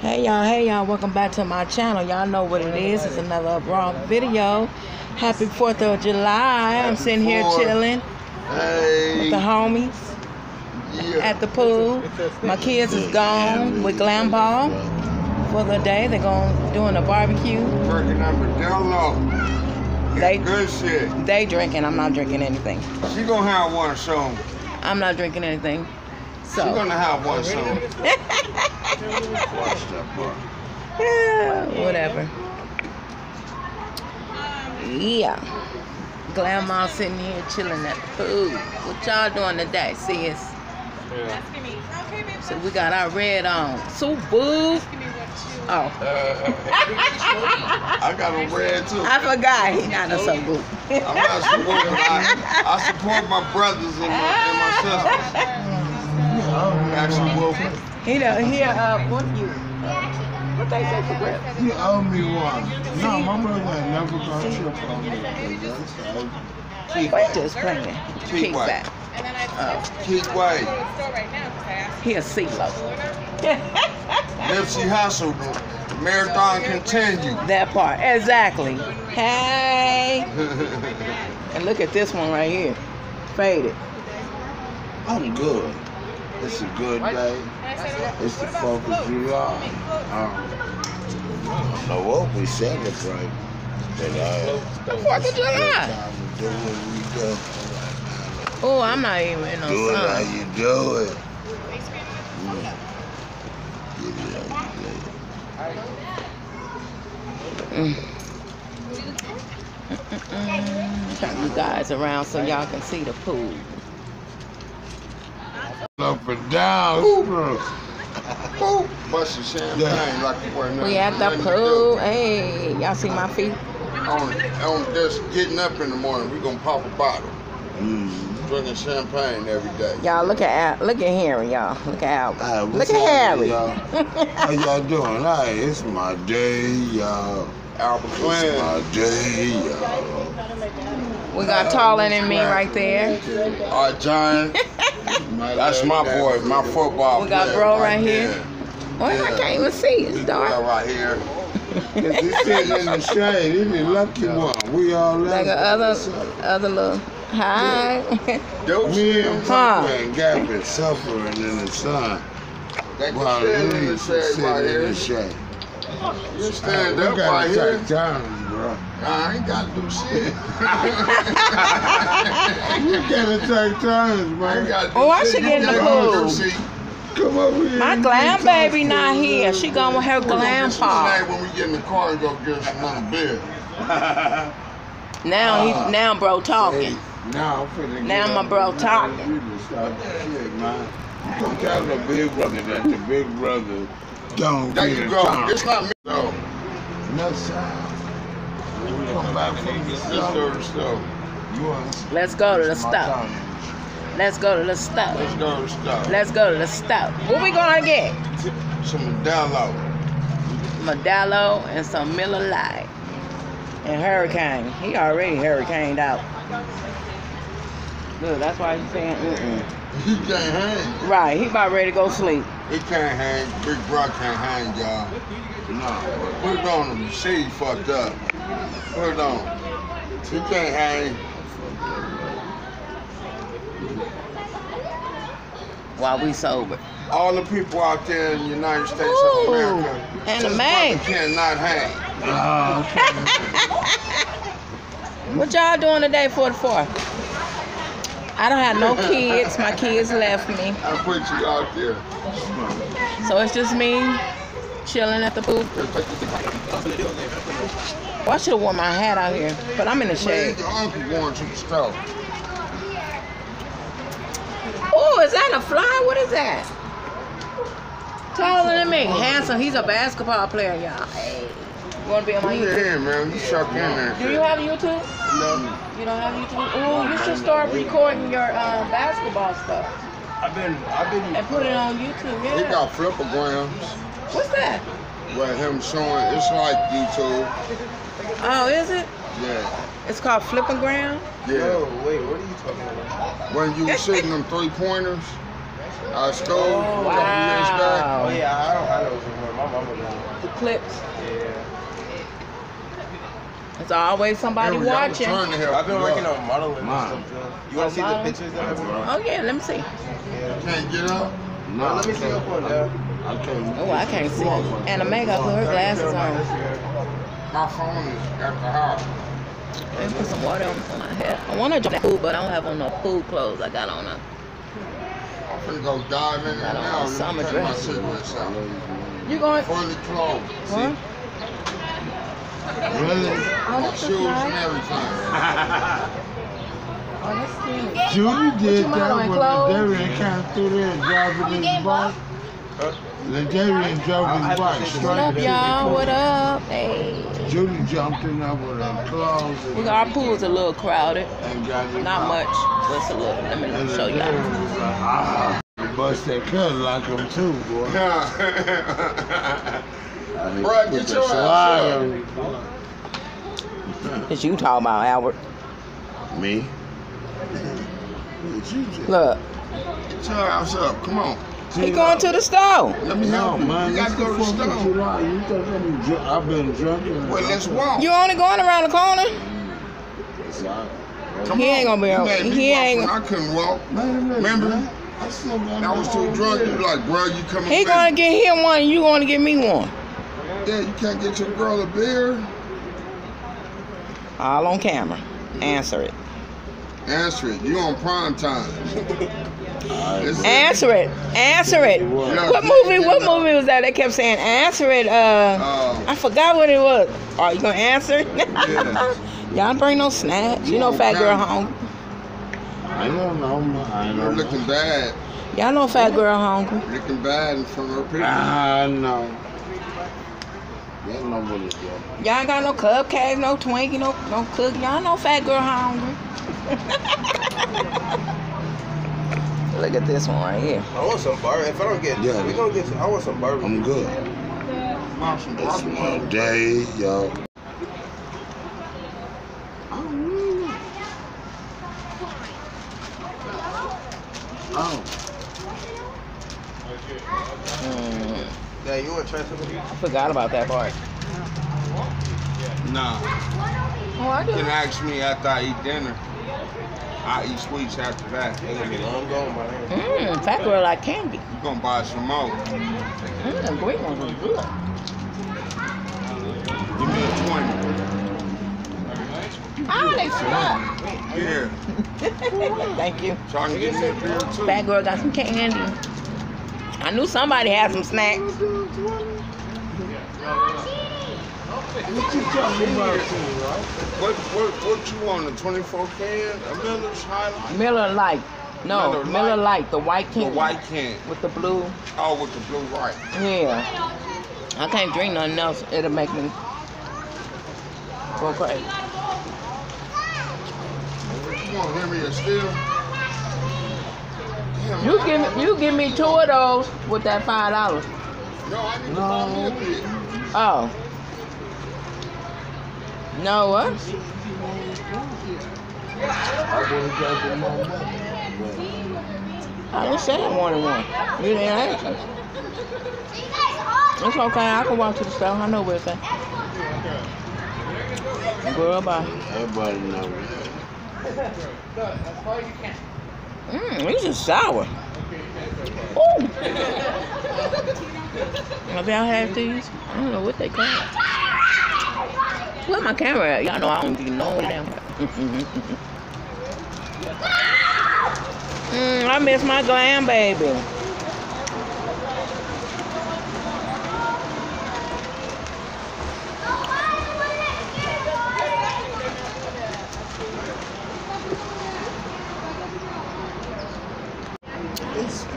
Hey y'all, hey y'all, welcome back to my channel. Y'all know what it is. It's another raw video. Happy 4th of July. I'm sitting here chilling Hey. with the homies yeah. at the pool. My kids is gone with Glam Ball for the day. They're going doing a barbecue. Working up a Dello. They Good shit. they drinking. I'm not drinking anything. She gonna have one soon. I'm not drinking anything. She So gonna have one soon. Yeah, whatever. Yeah. Grandma sitting here chilling at the pool. What y'all doing today, sis? So we got our red on. So boo. Oh, uh, uh, I got a red too. I forgot. He not a so boo. I'm not supporting my, I support my brothers and my, and my sisters. Actually, well, He know he uh what you? What they say for bread? You owe me one. No, my brother ain't never on me. 'cause that's What just playing? Keep Kick back. Oh, keep white. he a CeeLo. Nipsey Hussle, marathon continue. That part. Exactly. Hey. And look at this one right here. Faded. I'm good. It's a good day. It's the 4th of July. Um, I don't know what we celebrate, but uh, The 4th of July. do what we do. Oh, I'm not even in no Do it how you do it. Yeah. Get it how you do it. Mm. Mm-mm-mm. Turn you guys around so y'all can see the pool. Up and down. Boop. Busting champagne like you weren't We at the pool. Hey, y'all see my feet? On, on just getting up in the morning, we gonna pop a bottle. Mm. Drinking champagne every day. Y'all look at Al- look at Harry, y'all. Look at Albert. Hey, look at Harry. y'all? How y'all doing? Hey, it's my day, y'all. Albert It's my day, y'all. we got taller than me right there. Our giant. That's my boy, my football We got player bro right here. there. Well, I can't even see. It's This dark. girl right here. Cause he's sitting in the shade. He's the lucky one. We all Like a other other little hi. Dope Me and Huh. Papa and Gap is suffering in the sun That while can stand in the Louis is sitting in the shade. You stand we up gotta right here. take turns, bro. I ain't got to do shit. We gotta take turns, I man. got to do Oh, I shit. should You get in the get pool. on your seat. Come over here. My and glam baby not here. us. She gone with her We're glam get some paw. snack when we get in the car and go get us another beer. Now he ah. now bro talking. Now I'm finna Now my bro talking. You just start shit, man. You can tell the big brother that the big brother don't There you go. turn. It's not me though. No sound. Let's go to the store. Let's go to the turn. Let's go to the stove. Let's go to the store. Let's go to the stove. What we gonna get? Some Modelo. Modelo and some Miller Lite. And Hurricane. He already hurricaned out. Look, that's why he's saying mm-mm. He can't hang. Right, he about ready to go sleep. He can't hang. Big bro can't hang, y'all. No. Put it on him. See, fucked up. Put it on. He can't hang. While we sober. All the people out there in the United States Ooh, of America. and this the man. brother cannot hang. Oh, ah, okay. What y'all doing today for the fourth? I don't have no kids. My kids left me. I put you out there. So it's just me chilling at the pool. Well, I should have worn my hat out here, but I'm in the Man, shade. your uncle going to the store. Oh, is that a fly? What is that? Taller than me. Handsome. He's a basketball player, y'all. Hey. You want to be on my Put YouTube? in, man. You suck in there. Do you have YouTube? No. You don't have YouTube? Oh, you should start recording your um, basketball stuff I've been, I've been. and put it on YouTube. He Yeah. got Flipagrams What's that? Where him showing, it's like YouTube. Oh, is it? Yeah. It's called Flipagram. Yeah. Oh, wait, what are you talking about? When you was shooting them three pointers, I stole Oh, a couple years back. Oh, yeah, I don't, I know what you're talking. My mama now. The clips. Yeah. It's always somebody Henry, watching. trying to help I've been working out. on modeling Mom. and stuff, too. You want to see the pictures that I've been working Oh yeah, let me see. Yeah. Can't get up. No, Let me see your phone, Dad. I can't. Oh, I can't see. Anna May got put her glasses on. My phone is at the house. Let me put some water on on my head. I want to drink food, but I don't have on no pool clothes. I got on a. I'm finna go dive in there I don't now. want summer Let me take my dress. cigarettes. You going? Fully clothed. Huh? Really? Oh, My that's shoes and everything. Oh, that's cute. Judy did you that modeling, when clothes? Darian came through there driving his bike. Darian drove his bike What straight up, y'all? What up? Hey. Judy jumped in there with her clothes We got our pool's a little crowded. and got it Not much, but it's a little. Let me And show y'all. Darian was like, ah. Bust that cut like him too, boy. I mean, Bruh, put get the your ass slide up. on you. It's you talking about, Albert. Me? What you just- Look, Get your ass up. Come on. He going to the store. Let me No, help you. man, You gotta go to the the 4th of store. July. You think I'm dr- I've been drinking. Well, let's walk. You only going around the corner? It's all right. Come He ain't gonna be You able- made me he walk ain't- when I couldn't walk. Man, Remember? man. I still got I was my too drunk. You like, bro, you coming He with gonna get him one, and you gonna get me one. Yeah, you can't get your girl a beer. All on camera. Answer it. Answer it. You on prime time. All right, It's- Answer it. Answer it. What movie? What movie was that? They kept saying, "Answer it." Uh, I forgot what it was. Are you gonna answer? Y'all bring no snacks. You know, fat girl hungry. I don't know. I you're don't know. looking bad. Y'all know, fat girl hungry. Looking bad in front of her people. I know. There's nobody. Y'all ain't got no cupcakes, no Twinkie, no no cookie. Y'all know, fat girl hungry. Look at this one right here. I want some bourbon. If I don't get, Yeah. we gonna get. Some, I want some bourbon. I'm good. Mom, some It's my barbecue. day, yo. Oh, Mm, Dad, you want to try something? I forgot about that part. Nah. Oh, I You can ask me after I eat dinner. I eat sweets after that. It's gonna be long gone, my man. Mmm, fat like candy. You gonna buy some more? Mmm, the green ones are good. Give me a twenty. Oh, they smell. Here, Thank you. so I can get me a beer too. Fat girl got some candy. I knew somebody had some snacks. What you talking about, too, right? What what what you want? A twenty four can? A Miller's Highlight? Miller Lite. No, Miller Miller Lite. Light, the white The can. white can. With the blue. Oh, with the blue right. Yeah. I can't drink nothing else. It'll make me go crazy. You want Henry or still? Damn, You give me, you give me two of those with that five dollars. No, I need to No. buy me a. Oh. No what? I got them more money. I didn't say I wanted one. You didn't ask me. It's okay. I can walk to the store. I know where it's at. Girl, bye. Everybody know that. Mmm, these are sour. Ooh. Have y'all had these? I don't know what they call. Where my camera at? Y'all know I don't be knowing damn Mmm, mm, I miss my glam baby.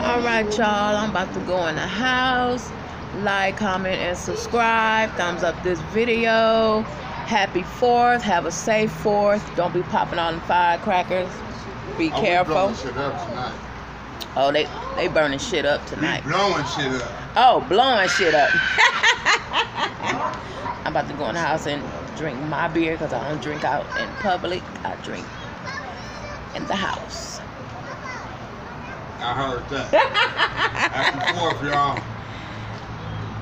All right, y'all. I'm about to go in the house. Like, comment, and subscribe. Thumbs up this video. Happy 4th. Have a safe 4th. Don't be popping on firecrackers. Be Oh, we careful. blowing shit up tonight. Oh, they they burning shit up We tonight. blowing shit up. Oh, blowing shit up. I'm about to go in the house and drink my beer because I don't drink out in public. I drink in the house. I heard that. Happy Fourth, y'all.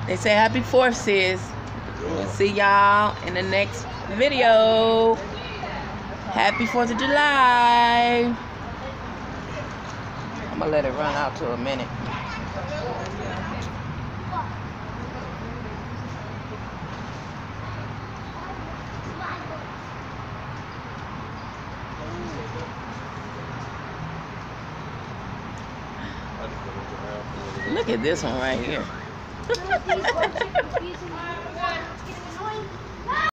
They say happy 4th, sis. We'll see y'all in the next video. Happy 4th of July. I'm going to let it run out to a minute. Look at this one right here.